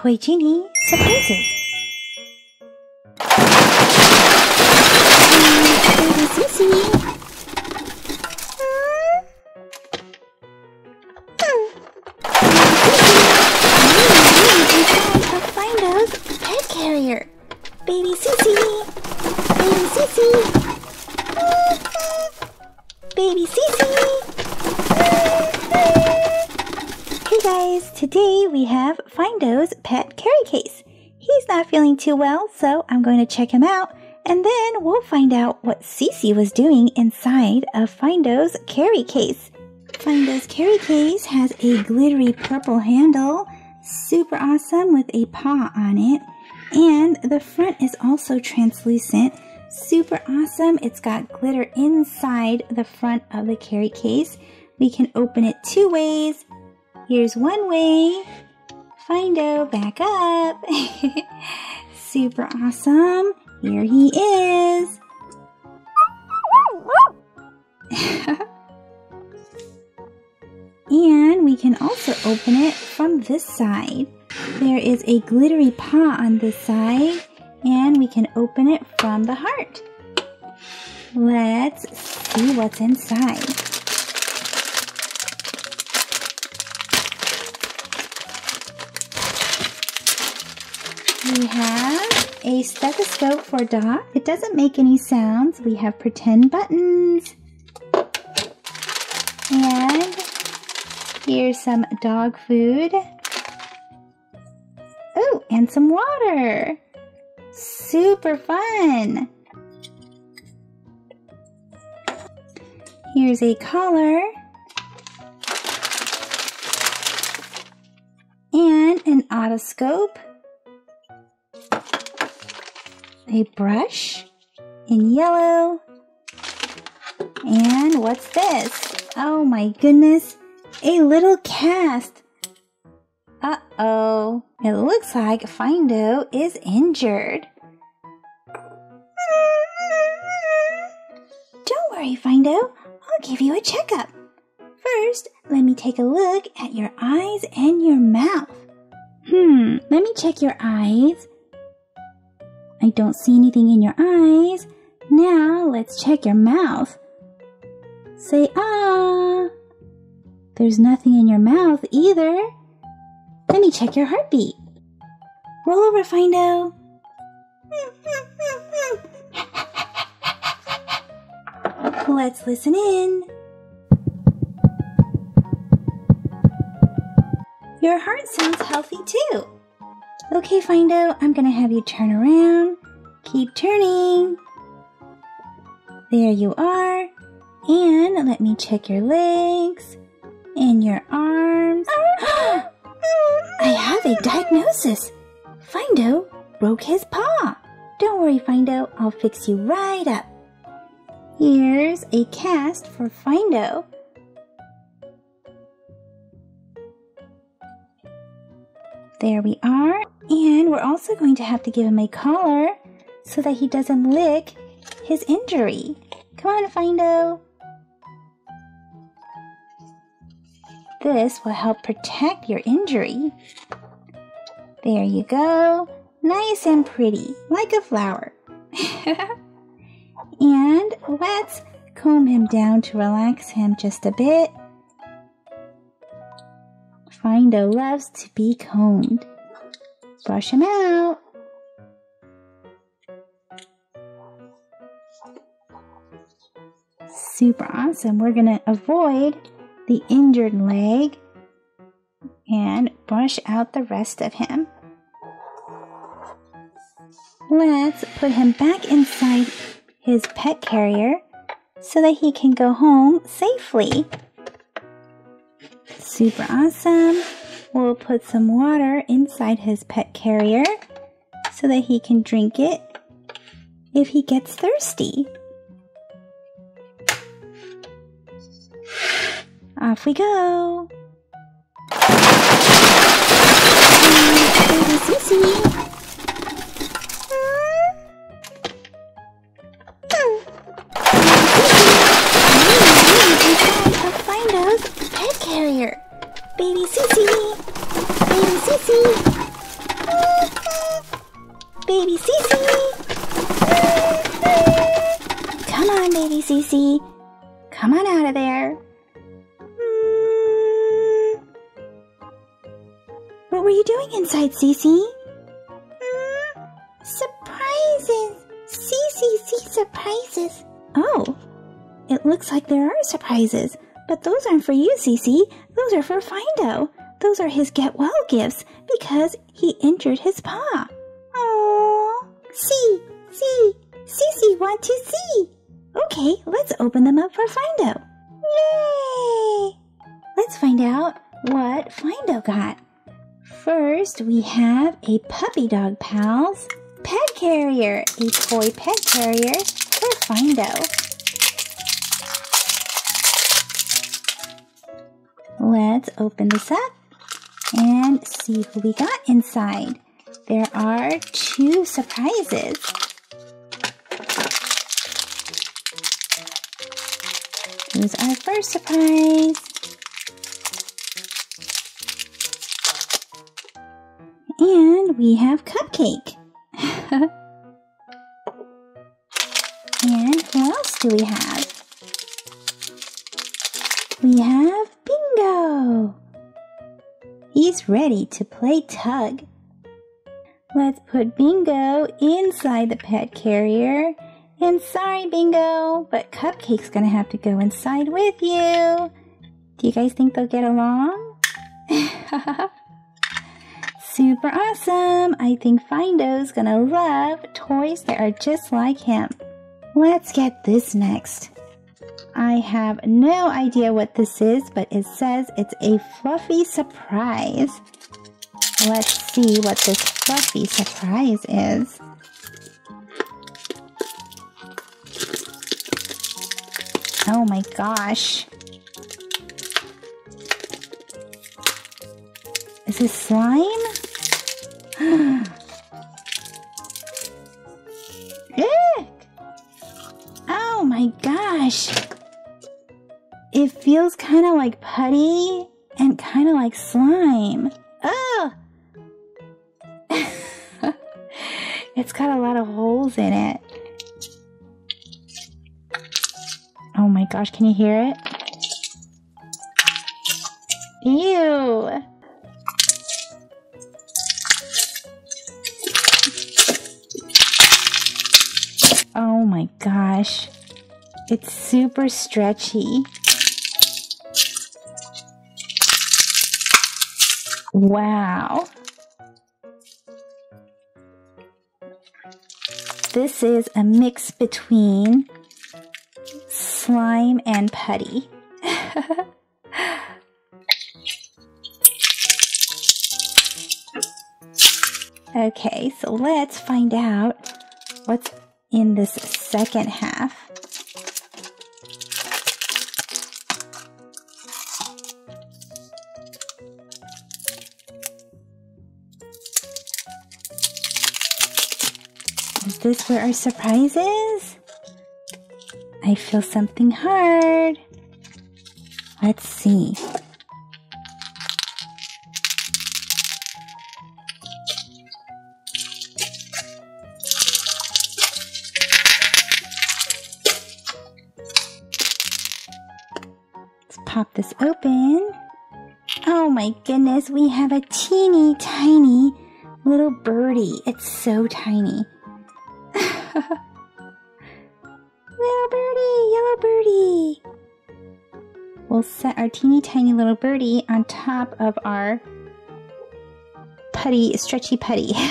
Toy Genie surprises. Baby pet carrier. Baby Cece. Baby Cece. Baby Cece. Hey guys, today we have Findo's not feeling too well, so I'm going to check him out, and then we'll find out what Cece was doing inside of Findo's carry case. Findo's carry case has a glittery purple handle, super awesome with a paw on it, and the front is also translucent, super awesome. It's got glitter inside the front of the carry case. We can open it two ways. Here's one way. Findo, back up. super awesome. Here he is. And we can also open it from this side. There is a glittery paw on this side, and we can open it from the heart. Let's see what's inside. We have a stethoscope for Doc. It doesn't make any sounds. We have pretend buttons. And Here's some dog food. Oh, and some water. Super fun. Here's a collar. And an otoscope. A brush in yellow. And what's this? Oh my goodness a little cast. Uh-oh, it looks like Findo is injured. Don't worry, Findo. I'll give you a checkup. First, let me take a look at your eyes and your mouth. Hmm, let me check your eyes. I don't see anything in your eyes. Now, let's check your mouth. Say ah. There's nothing in your mouth either. Let me check your heartbeat. Roll over, Findo. Let's listen in. Your heart sounds healthy too. Okay, Findo, I'm gonna have you turn around. Keep turning. There you are. And let me check your legs and your arms. I have a diagnosis. Findo broke his paw. Don't worry, Findo. I'll fix you right up. Here's a cast for Findo. There we are. And we're also going to have to give him a collar so that he doesn't lick his injury. Come on, Findo. This will help protect your injury. There you go. Nice and pretty, like a flower. and let's comb him down to relax him just a bit. Findo loves to be combed. Brush him out. Super awesome. We're going to avoid the injured leg and brush out the rest of him. Let's put him back inside his pet carrier so that he can go home safely. Super awesome. We'll put some water inside his pet carrier so that he can drink it if he gets thirsty. Off we go! Baby Cece! Baby Cece! Baby Cece! Come on, baby Cece. Come on out of there. What were you doing inside, Cece? Mm, surprises. Cece sees surprises. Oh, it looks like there are surprises, but those aren't for you, Cece. Those are for Findo. Those are his get well gifts because he injured his paw. Aww. See, see, Cece want to see. Okay, let's open them up for Findo. Yay! Let's find out what Findo got. First, we have a Puppy Dog Pals pet carrier, a toy pet carrier for Findo. Let's open this up and see who we got inside. There are two surprises. Here's our first surprise. And we have Cupcake. and who else do we have? He's ready to play tug. Let's put Bingo inside the pet carrier. And sorry, Bingo, but Cupcake's gonna have to go inside with you. Do you guys think they'll get along? Super awesome! I think Findo's gonna love toys that are just like him. Let's get this next. I have no idea what this is, but it says it's a fluffy surprise. Let's see what this fluffy surprise is. Oh my gosh. Is this slime? Oh my gosh. It feels kind of like putty and kind of like slime. Oh! it's got a lot of holes in it. Oh my gosh, can you hear it? Ew! Oh my gosh. It's super stretchy. Wow. This is a mix between slime and putty. okay, so let's find out what's in this second half. This where our surprise is? I feel something hard. Let's see. Let's pop this open. Oh my goodness, we have a teeny tiny little birdie. It's so tiny. We'll set our teeny tiny little birdie on top of our putty, stretchy putty.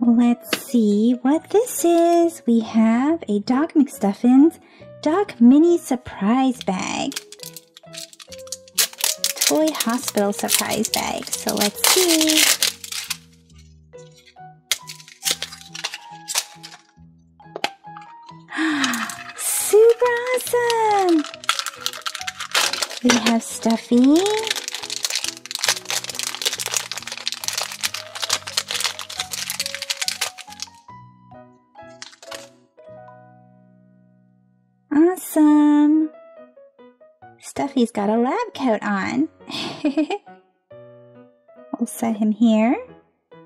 Let's see what this is. We have a Doc McStuffins Doc Mini Surprise Bag. Toy Hospital Surprise Bag. So let's see. Stuffy. Awesome. Stuffy's got a lab coat on. We'll set him here.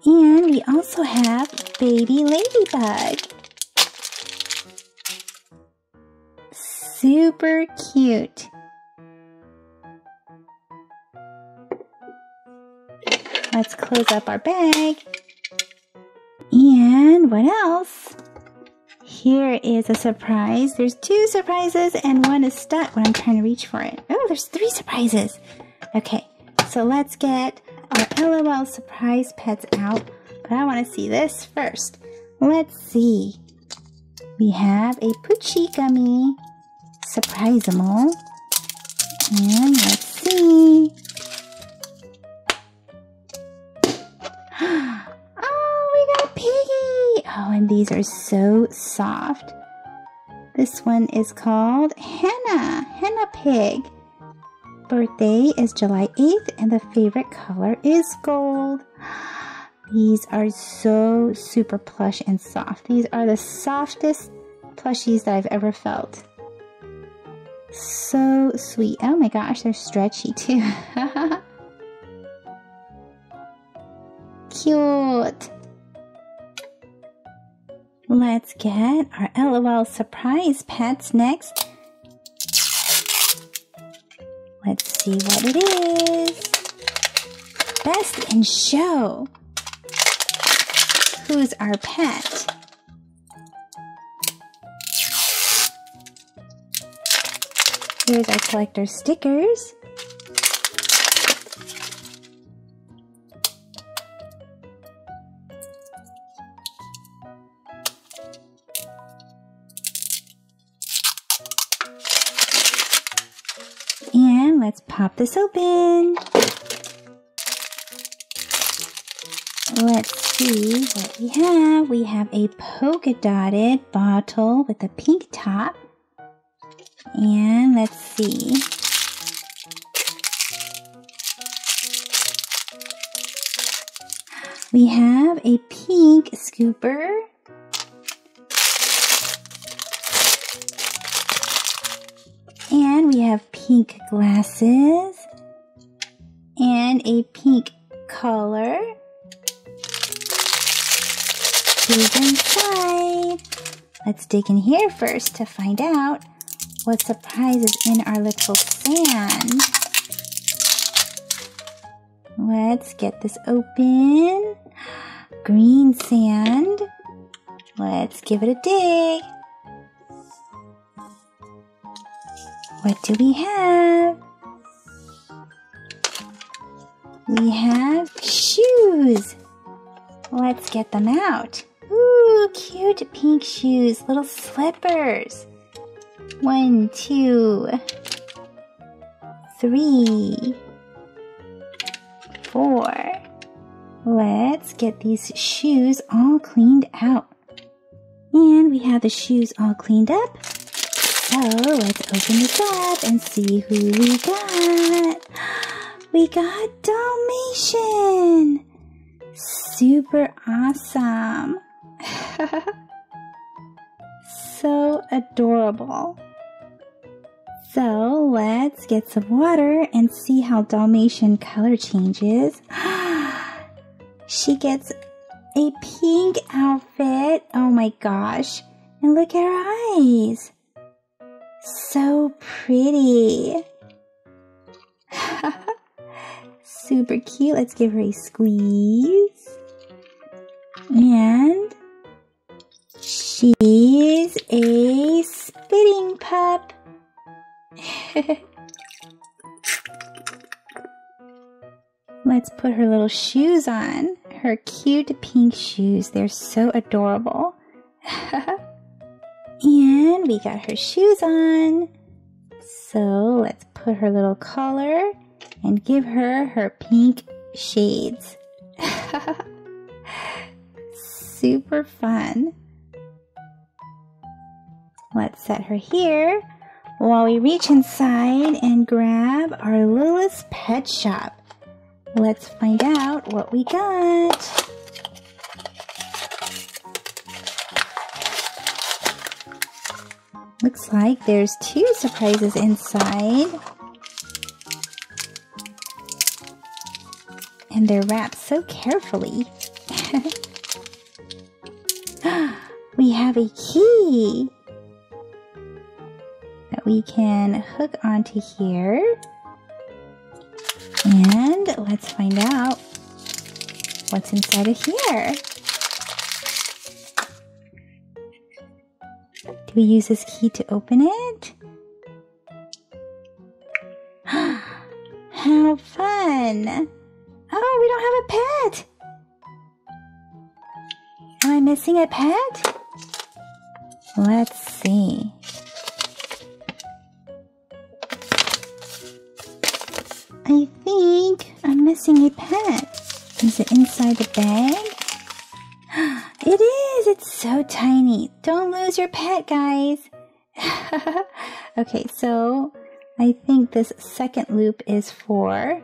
And we also have baby ladybug. Super cute. Let's close up our bag. And what else? Here is a surprise. There's two surprises and one is stuck when I'm trying to reach for it. Oh, there's three surprises. Okay, so let's get our LOL surprise pets out. But I want to see this first. Let's see. We have a Poochie Gummy Surprisable. And let's see. These are so soft. This one is called Hannah, Hannah Pig. Birthday is July 8th and the favorite color is gold. These are so super plush and soft. These are the softest plushies that I've ever felt. So sweet. Oh my gosh, they're stretchy too. Cute. Let's get our LOL surprise pets next. Let's see what it is. Best in show. Who's our pet? Here's our collector stickers. Pop this open. Let's see what we have. We have a polka dotted bottle with a pink top. And let's see. We have a pink scooper And we have pink glasses and a pink collar. Who's inside? Let's dig in here first to find out what surprise is in our little sand. Let's get this open. Green sand. Let's give it a dig. What do we have? We have shoes. Let's get them out. Ooh, cute pink shoes, little slippers. One, two, three, four. Let's get these shoes all cleaned out. And we have the shoes all cleaned up. So let's open this up and see who we got. We got Dalmatian. Super awesome. so adorable. So let's get some water and see how Dalmatian color changes. she gets a pink outfit. Oh my gosh. And look at her eyes. So pretty. Super cute. Let's give her a squeeze. And she's a spitting pup. Let's put her little shoes on. Her cute pink shoes. They're so adorable. And we got her shoes on. So let's put her little collar and give her her pink shades. Super fun. Let's set her here while we reach inside and grab our Littlest Pet Shop. Let's find out what we got. Looks like there's two surprises inside. and they're wrapped so carefully. we have a key that we can hook onto here. And let's find out what's inside of here. Do we use this key to open it? How fun! Oh, we don't have a pet! Am I missing a pet? Let's see. I think I'm missing a pet. Is it inside the bag? It is! It's so tiny. Don't lose your pet, guys. okay, so I think this second loop is for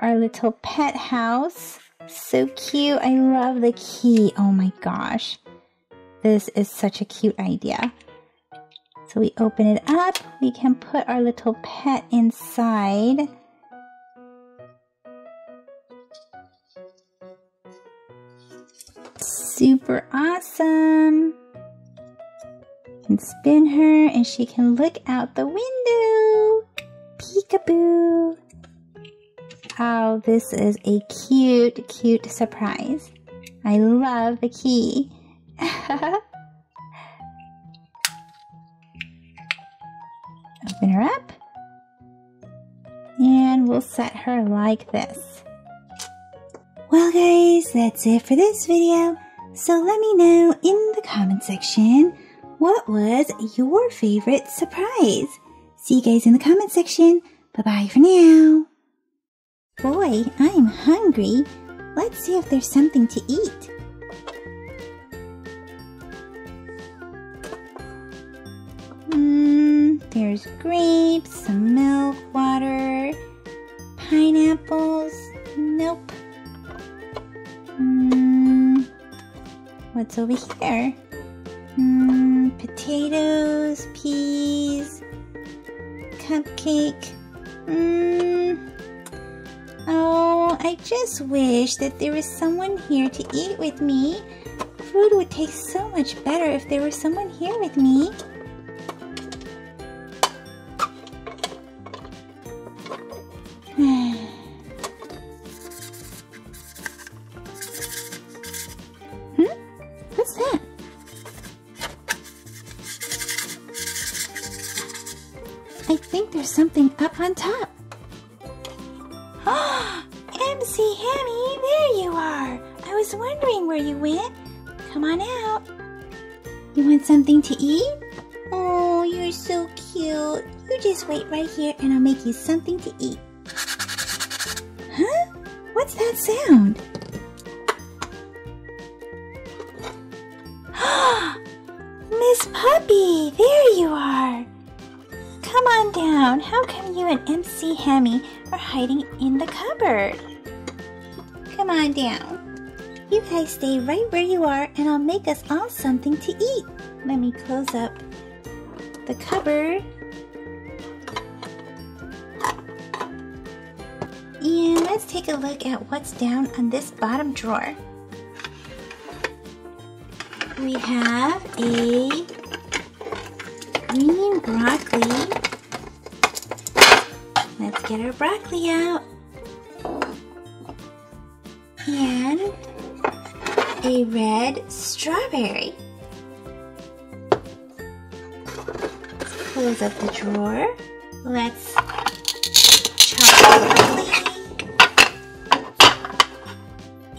our little pet house. So cute. I love the key. Oh my gosh. This is such a cute idea. So we open it up. We can put our little pet inside. Super awesome. And spin her and she can look out the window. Peekaboo. Oh, this is a cute, cute surprise. I love the key. Open her up. And we'll set her like this. Well guys, that's it for this video. So let me know in the comment section what was your favorite surprise. See you guys in the comment section. Bye-bye for now. Boy, I'm hungry. Let's see if there's something to eat. Mmm, there's grapes, some milk, water, pineapples. Nope. What's over here? Mmm, potatoes, peas, cupcake. Mmm. Oh, I just wish that there was someone here to eat with me. Food would taste so much better if there was someone here with me. On top. MC Hammy, there you are. I was wondering where you went. Come on out. You want something to eat? Oh, you're so cute. You just wait right here and I'll make you something to eat. Huh? What's that sound? Miss Puppy, there you are. Come on down. How come you and MC Hammy are hiding in the cupboard? Come on down. You guys stay right where you are and I'll make us all something to eat. Let me close up the cupboard. And let's take a look at what's down on this bottom drawer. We have a green broccoli. Let's get our broccoli out. And a red strawberry. Let's close up the drawer. Let's chop broccoli.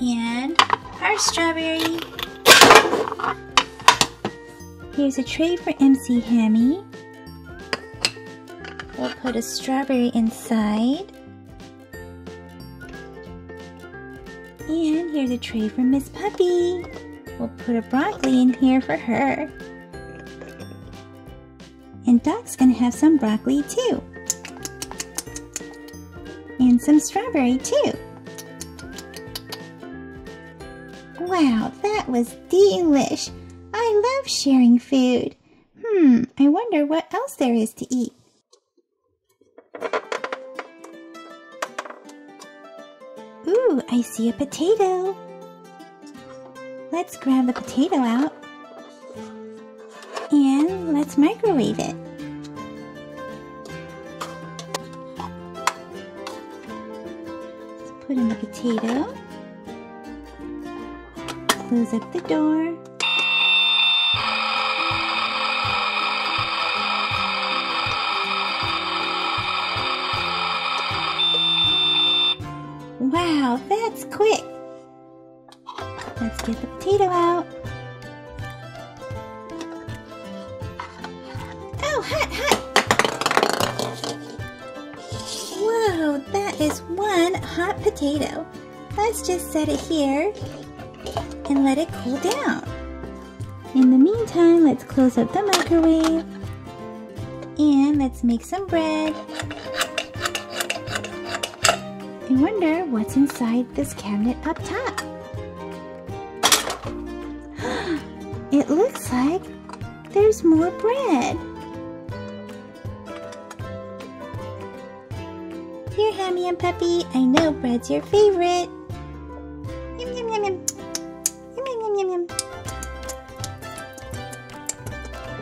And our strawberry. Here's a tray for MC Hammy. Put a strawberry inside. And here's a tray for Miss Puppy. We'll put a broccoli in here for her. And Doc's gonna have some broccoli too. And some strawberry too. Wow, that was delish. I love sharing food. Hmm, I wonder what else there is to eat. Ooh, I see a potato. Let's grab the potato out and let's microwave it. Let's put in the potato. Close up the door. Wow, that's quick. Let's get the potato out. Oh, hot, hot. Whoa, that is one hot potato. Let's just set it here and let it cool down. In the meantime, let's close up the microwave and let's make some bread. I wonder what's inside this cabinet up top. it looks like there's more bread. Here, Hammy and Puppy, I know bread's your favorite. Yum, yum, yum, yum. Yum, yum, yum, yum, yum.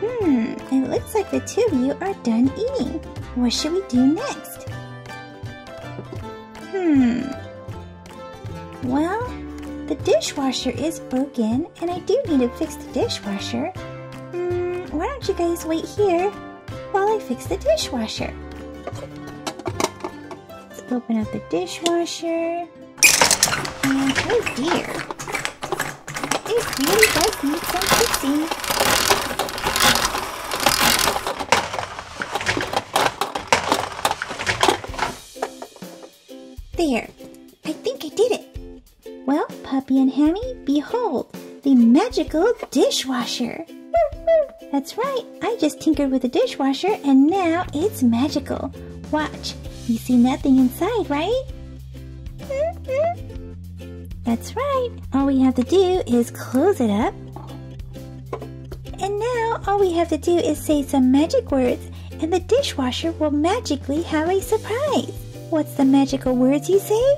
Hmm, it looks like the two of you are done eating. What should we do next? Well, the dishwasher is broken and I do need to fix the dishwasher. Hmm, why don't you guys wait here while I fix the dishwasher? Let's open up the dishwasher. And oh dear. It really does need some fixing. There, And Hammy, behold, the magical dishwasher. That's right, I just tinkered with the dishwasher and now it's magical. Watch, you see nothing inside, right? That's right, all we have to do is close it up. And now all we have to do is say some magic words and the dishwasher will magically have a surprise. What's the magical words you say?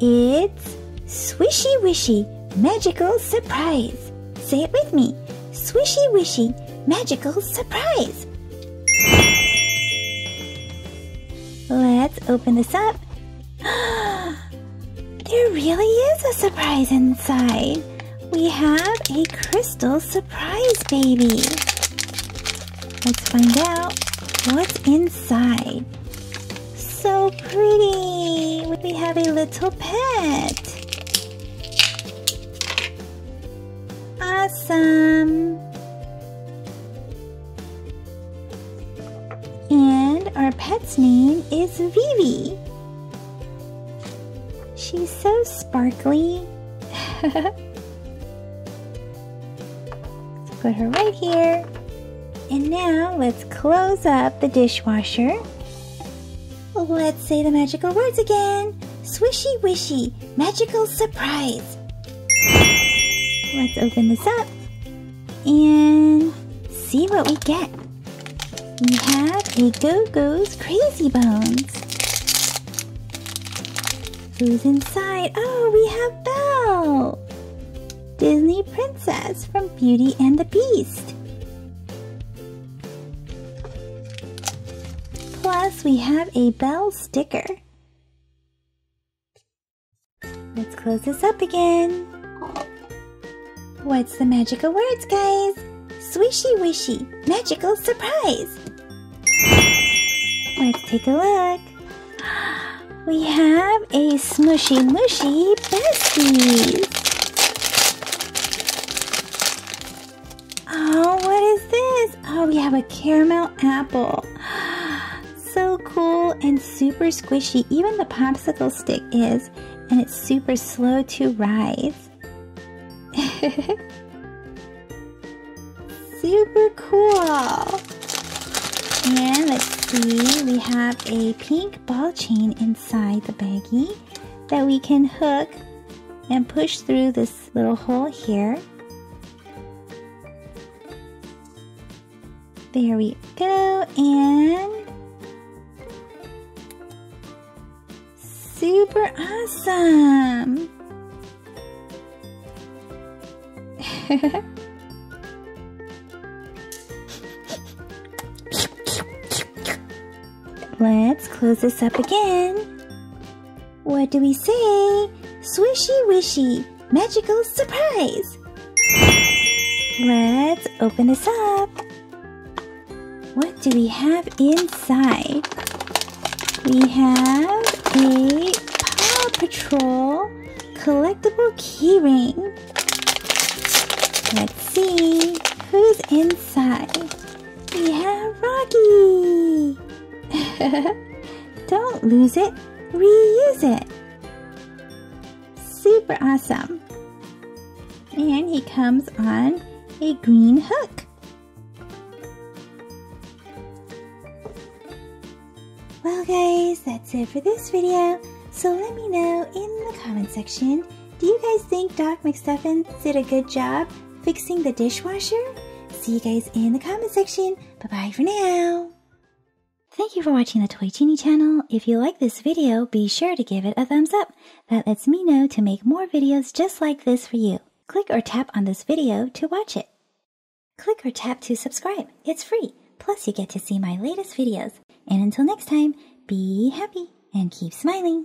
It's swishy wishy magical surprise. Say it with me. Swishy wishy magical surprise. Let's open this up. there really is a surprise inside. We have a crystal surprise baby. Let's find out what's inside so pretty. We have a little pet. Awesome. And our pet's name is Vivi. She's so sparkly. Let's put her right here. And now let's close up the dishwasher. Let's say the magical words again. Swishy wishy, magical surprise. Let's open this up and see what we get. We have a Go-Go's Crazy Bones. Who's inside? Oh, we have Belle! Disney Princess from Beauty and the Beast. Plus, we have a Belle sticker. Let's close this up again. What's the magical words, guys? Swishy wishy, magical surprise. Let's take a look. We have a Smooshy Mushy besties. Oh, what is this? Oh, we have a caramel apple. So cool and super squishy. Even the popsicle stick is, and it's super slow to rise. super cool. And let's see, we have a pink ball chain inside the baggie that we can hook and push through this little hole here. There we go, and Super awesome! Let's close this up again. What do we say? Swishy wishy, magical surprise! Let's open this up. What do we have inside? We have a Paw Patrol collectible keyring. Inside. We have Rocky. Don't lose it, reuse it. Super awesome. And he comes on a green hook. Well guys, that's it for this video. So let me know in the comment section, do you guys think Doc McStuffins did a good job fixing the dishwasher? See you guys in the comment section. Bye-bye for now. Thank you for watching the Toy Genie channel. If you like this video, be sure to give it a thumbs up. That lets me know to make more videos just like this for you. Click or tap on this video to watch it. Click or tap to subscribe. It's free. Plus you get to see my latest videos. And until next time, be happy and keep smiling.